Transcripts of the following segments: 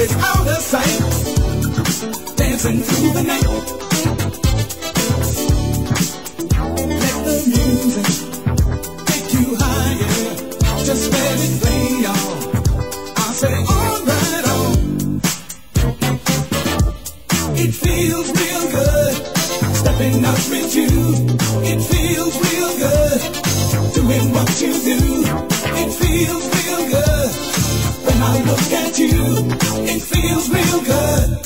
is out of sight. Dancing through the night. Do. It feels real good. When I look at you, it feels real good.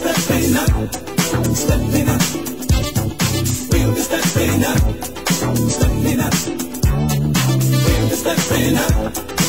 Stepping up, stepping up. Stepping up, stepping up. Stepping up,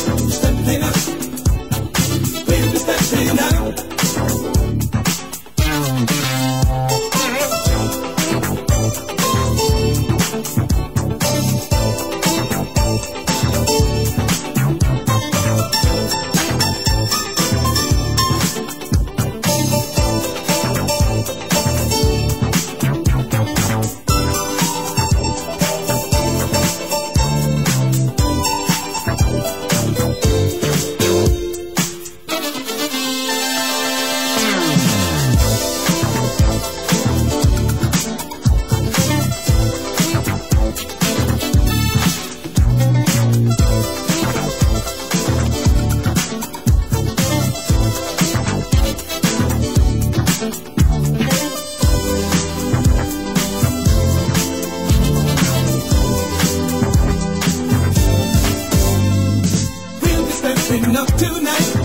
up tonight.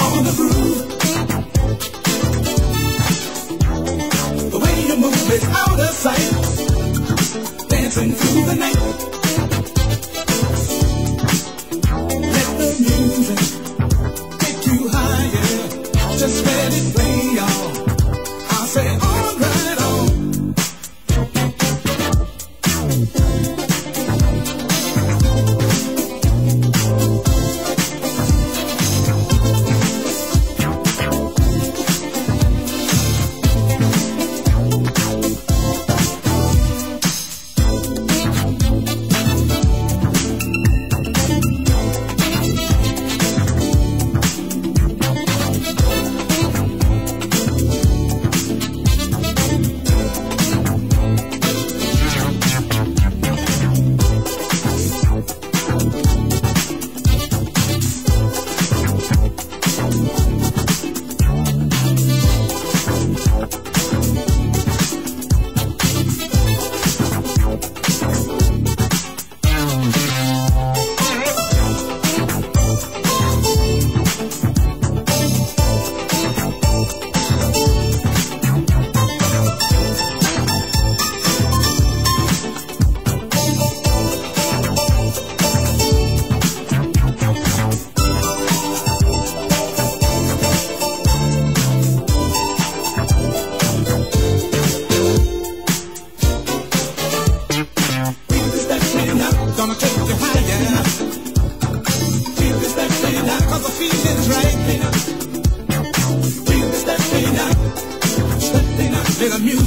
On the groove. The way you move is out of sight. Dancing through the night.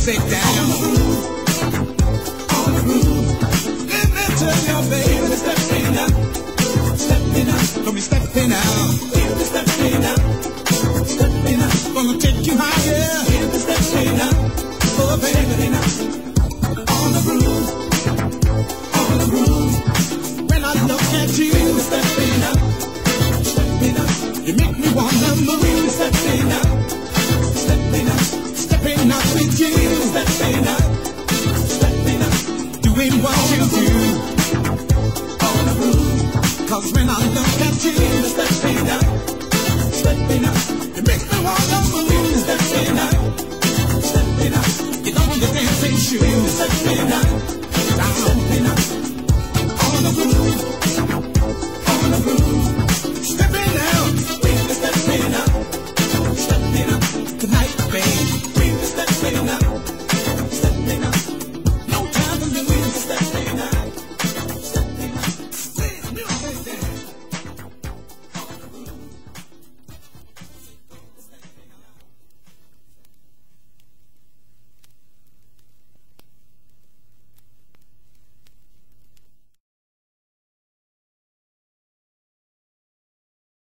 Music down. Let me tell you, baby, stepping up, stepping up. Gonna be stepping out. We'll stepping up, stepping up. Gonna take you higher. Be stepping up, oh baby, now. On the groove Cause when I look at you,